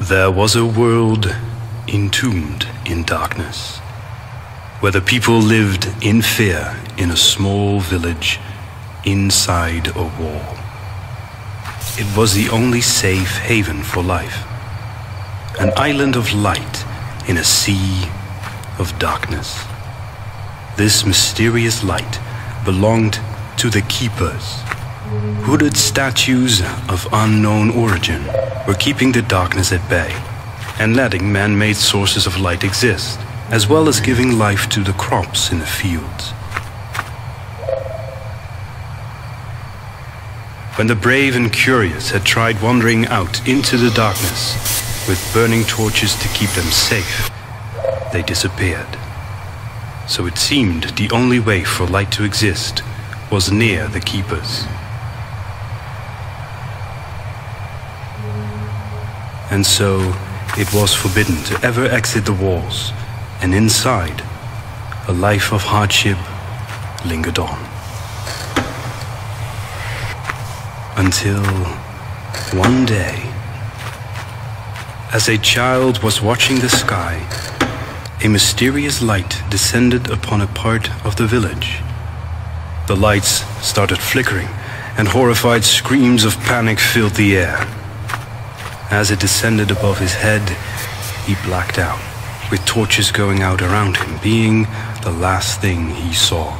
There was a world entombed in darkness, where the people lived in fear in a small village inside a wall. It was the only safe haven for life, an island of light in a sea of darkness. This mysterious light belonged to the keepers. Hooded statues of unknown origin were keeping the darkness at bay and letting man made sources of light exist, as well as giving life to the crops in the fields. When the brave and curious had tried wandering out into the darkness with burning torches to keep them safe, they disappeared. So it seemed the only way for light to exist was near the keepers. And so it was forbidden to ever exit the walls, and inside, a life of hardship lingered on. Until one day, as a child was watching the sky, a mysterious light descended upon a part of the village. The lights started flickering, and horrified screams of panic filled the air. As it descended above his head, he blacked out, with torches going out around him, being the last thing he saw.